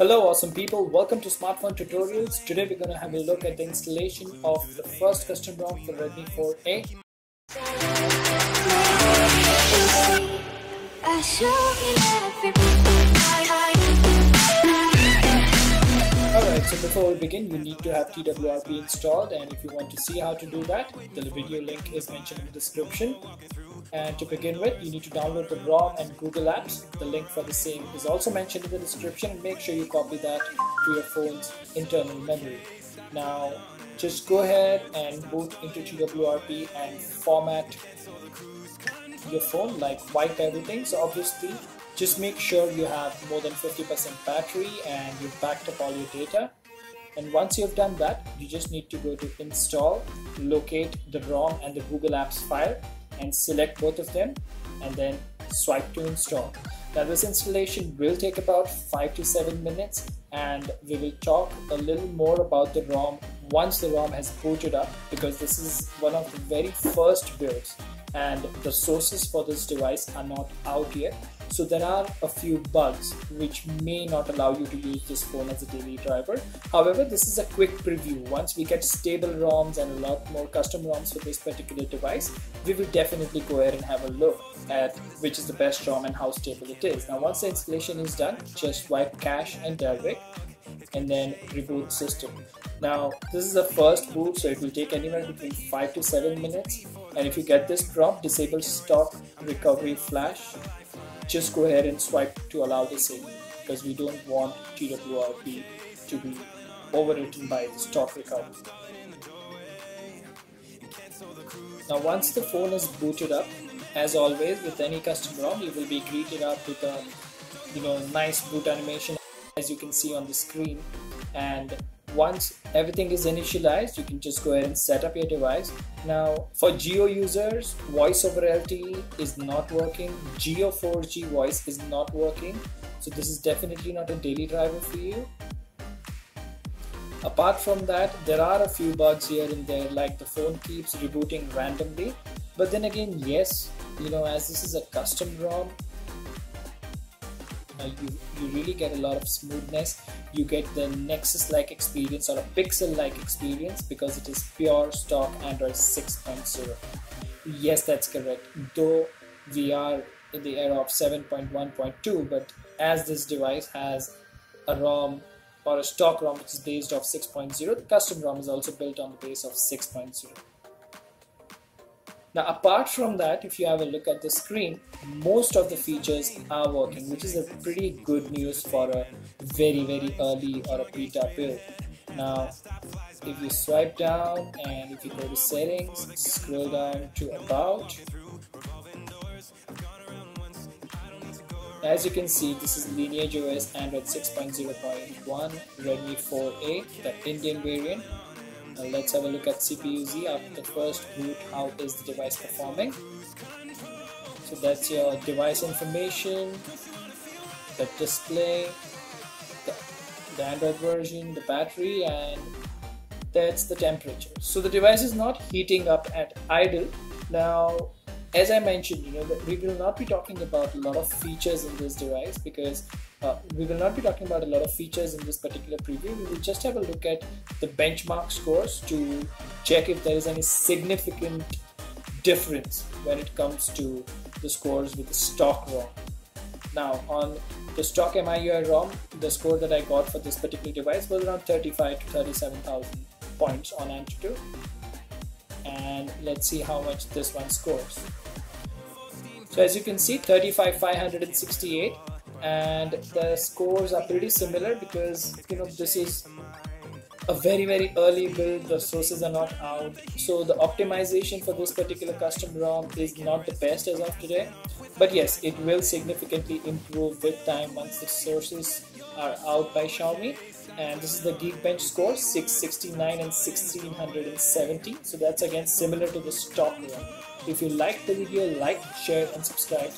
Hello awesome people, welcome to Smartphone Tutorials. Today we're going to have a look at the installation of the first custom ROM for Redmi 4A. Alright, so before we begin, you need to have TWRP installed and if you want to see how to do that, the video link is mentioned in the description. And to begin with, you need to download the ROM and Google Apps. The link for the same is also mentioned in the description. Make sure you copy that to your phone's internal memory. Now, just go ahead and boot into TWRP and format your phone, like wipe everything. So obviously, just make sure you have more than 50% battery and you've backed up all your data. And once you've done that, you just need to go to install, locate the ROM and the Google Apps file and select both of them and then swipe to install. Now this installation will take about 5 to 7 minutes and we will talk a little more about the ROM once the ROM has booted up because this is one of the very first builds and the sources for this device are not out yet so there are a few bugs which may not allow you to use this phone as a daily driver. However, this is a quick preview. Once we get stable ROMs and a lot more custom ROMs for this particular device, we will definitely go ahead and have a look at which is the best ROM and how stable it is. Now once the installation is done, just wipe cache and Dalvik and then reboot system. Now this is the first boot so it will take anywhere between 5 to 7 minutes and if you get this prompt disable stock recovery flash just go ahead and swipe to allow the same because we don't want TWRP to be overwritten by the stock recovery. Now once the phone is booted up, as always with any custom ROM, you will be greeted up with a you know nice boot animation as you can see on the screen and once everything is initialized you can just go ahead and set up your device. Now for Jio users voice over LTE is not working. Jio 4G voice is not working. So this is definitely not a daily driver for you. Apart from that there are a few bugs here and there like the phone keeps rebooting randomly. But then again yes you know as this is a custom ROM uh, you, you really get a lot of smoothness. You get the nexus like experience or a pixel like experience because it is pure stock android 6.0 yes that's correct. Though we are in the era of 7.1.2 but as this device has a rom or a stock rom which is based off 6.0 the custom rom is also built on the base of 6.0 now apart from that, if you have a look at the screen, most of the features are working, which is a pretty good news for a very very early or a beta build. Now if you swipe down and if you go to settings, scroll down to about, as you can see this is Lineage OS Android 6.0.1 Redmi 4A, the Indian variant now let's have a look at CPU-Z after uh, the first boot. How is the device performing? So that's your device information, the display, the, the Android version, the battery, and that's the temperature. So the device is not heating up at idle. Now, as I mentioned, you know, that we will not be talking about a lot of features in this device because uh, we will not be talking about a lot of features in this particular preview. We will just have a look at the benchmark scores to check if there is any significant difference when it comes to the scores with the stock ROM. Now, on the stock MIUI ROM, the score that I got for this particular device was around 35 to 37,000 points on Antutu. And let's see how much this one scores. So as you can see, 35,568 and the scores are pretty similar because you know this is a very very early build. The sources are not out. So the optimization for this particular custom ROM is not the best as of today. But yes it will significantly improve with time once the sources are out by Xiaomi. And this is the Geekbench score 669 and 1670 so that's again similar to the stock ROM if you like the video like share and subscribe